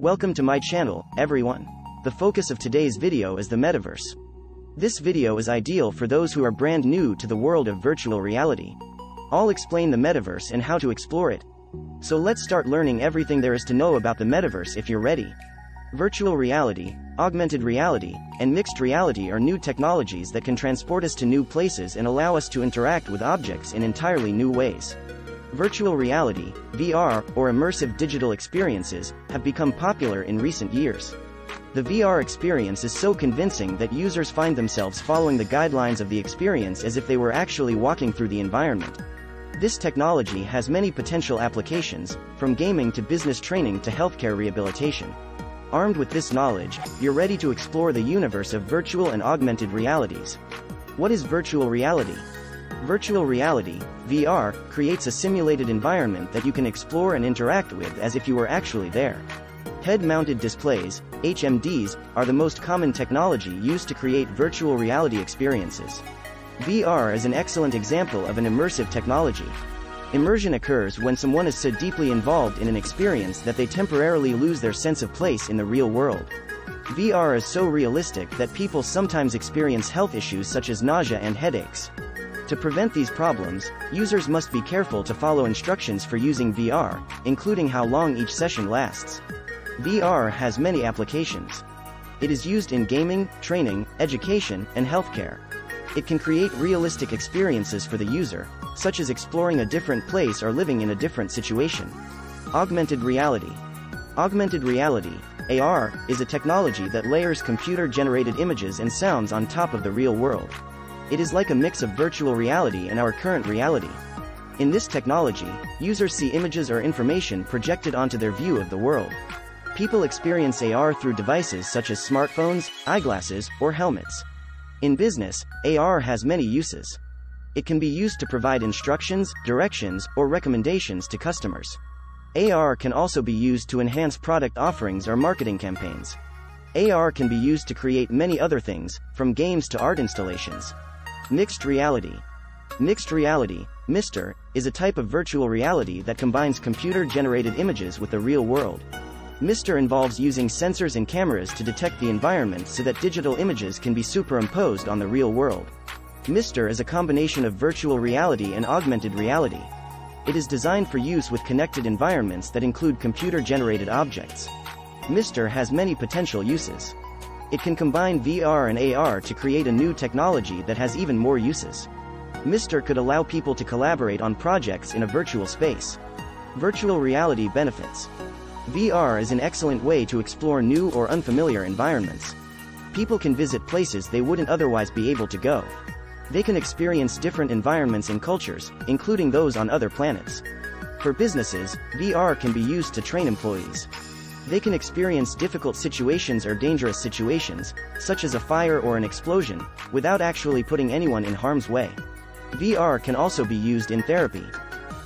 Welcome to my channel, everyone. The focus of today's video is the metaverse. This video is ideal for those who are brand new to the world of virtual reality. I'll explain the metaverse and how to explore it. So let's start learning everything there is to know about the metaverse if you're ready. Virtual reality, augmented reality, and mixed reality are new technologies that can transport us to new places and allow us to interact with objects in entirely new ways. Virtual reality, VR, or immersive digital experiences, have become popular in recent years. The VR experience is so convincing that users find themselves following the guidelines of the experience as if they were actually walking through the environment. This technology has many potential applications, from gaming to business training to healthcare rehabilitation. Armed with this knowledge, you're ready to explore the universe of virtual and augmented realities. What is virtual reality? Virtual reality, VR, creates a simulated environment that you can explore and interact with as if you were actually there. Head-mounted displays, HMDs, are the most common technology used to create virtual reality experiences. VR is an excellent example of an immersive technology. Immersion occurs when someone is so deeply involved in an experience that they temporarily lose their sense of place in the real world. VR is so realistic that people sometimes experience health issues such as nausea and headaches. To prevent these problems, users must be careful to follow instructions for using VR, including how long each session lasts. VR has many applications. It is used in gaming, training, education, and healthcare. It can create realistic experiences for the user, such as exploring a different place or living in a different situation. Augmented reality. Augmented reality, AR, is a technology that layers computer-generated images and sounds on top of the real world. It is like a mix of virtual reality and our current reality. In this technology, users see images or information projected onto their view of the world. People experience AR through devices such as smartphones, eyeglasses, or helmets. In business, AR has many uses. It can be used to provide instructions, directions, or recommendations to customers. AR can also be used to enhance product offerings or marketing campaigns. AR can be used to create many other things, from games to art installations. Mixed reality. Mixed reality, MR, is a type of virtual reality that combines computer-generated images with the real world. MR involves using sensors and cameras to detect the environment so that digital images can be superimposed on the real world. MR is a combination of virtual reality and augmented reality. It is designed for use with connected environments that include computer-generated objects. MR has many potential uses. It can combine VR and AR to create a new technology that has even more uses. MR could allow people to collaborate on projects in a virtual space. Virtual reality benefits. VR is an excellent way to explore new or unfamiliar environments. People can visit places they wouldn't otherwise be able to go. They can experience different environments and cultures, including those on other planets. For businesses, VR can be used to train employees. They can experience difficult situations or dangerous situations, such as a fire or an explosion, without actually putting anyone in harm's way. VR can also be used in therapy.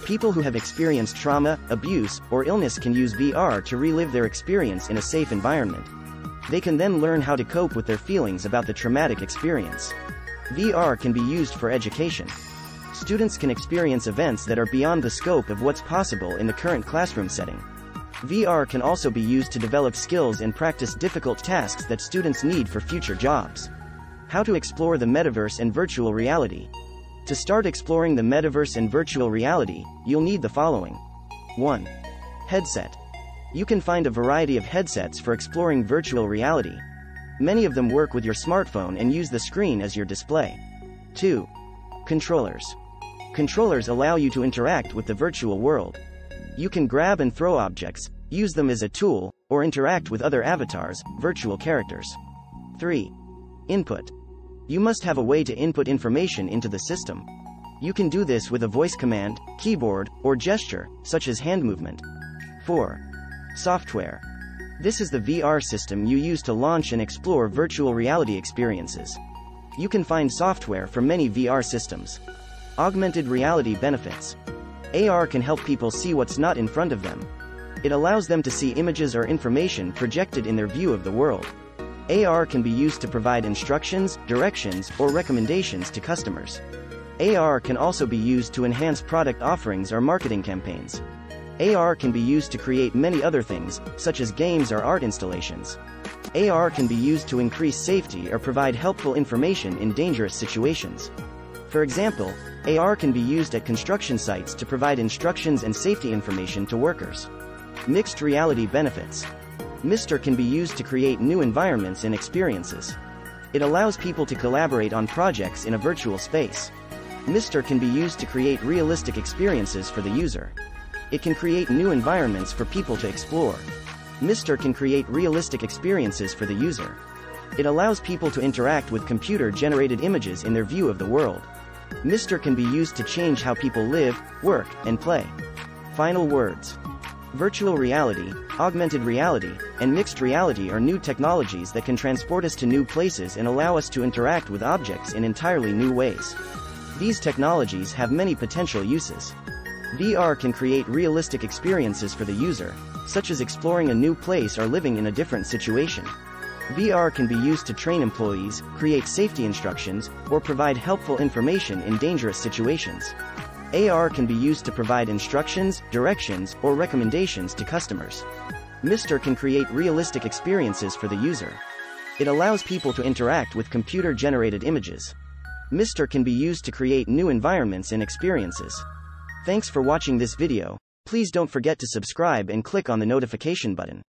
People who have experienced trauma, abuse, or illness can use VR to relive their experience in a safe environment. They can then learn how to cope with their feelings about the traumatic experience. VR can be used for education. Students can experience events that are beyond the scope of what's possible in the current classroom setting. VR can also be used to develop skills and practice difficult tasks that students need for future jobs. How to explore the metaverse and virtual reality. To start exploring the metaverse and virtual reality, you'll need the following 1. Headset. You can find a variety of headsets for exploring virtual reality. Many of them work with your smartphone and use the screen as your display. 2. Controllers. Controllers allow you to interact with the virtual world. You can grab and throw objects, use them as a tool, or interact with other avatars, virtual characters. 3. Input. You must have a way to input information into the system. You can do this with a voice command, keyboard, or gesture, such as hand movement. 4. Software. This is the VR system you use to launch and explore virtual reality experiences. You can find software for many VR systems. Augmented reality benefits. AR can help people see what's not in front of them. It allows them to see images or information projected in their view of the world. AR can be used to provide instructions, directions, or recommendations to customers. AR can also be used to enhance product offerings or marketing campaigns. AR can be used to create many other things, such as games or art installations. AR can be used to increase safety or provide helpful information in dangerous situations. For example, AR can be used at construction sites to provide instructions and safety information to workers. Mixed reality benefits. MR can be used to create new environments and experiences. It allows people to collaborate on projects in a virtual space. MR can be used to create realistic experiences for the user. It can create new environments for people to explore. MR can create realistic experiences for the user. It allows people to interact with computer-generated images in their view of the world. MR can be used to change how people live, work, and play. Final words. Virtual reality, augmented reality, and mixed reality are new technologies that can transport us to new places and allow us to interact with objects in entirely new ways. These technologies have many potential uses. VR can create realistic experiences for the user, such as exploring a new place or living in a different situation. VR can be used to train employees, create safety instructions, or provide helpful information in dangerous situations. AR can be used to provide instructions, directions, or recommendations to customers. MR can create realistic experiences for the user. It allows people to interact with computer-generated images. MR can be used to create new environments and experiences. Thanks for watching this video. Please don't forget to subscribe and click on the notification button.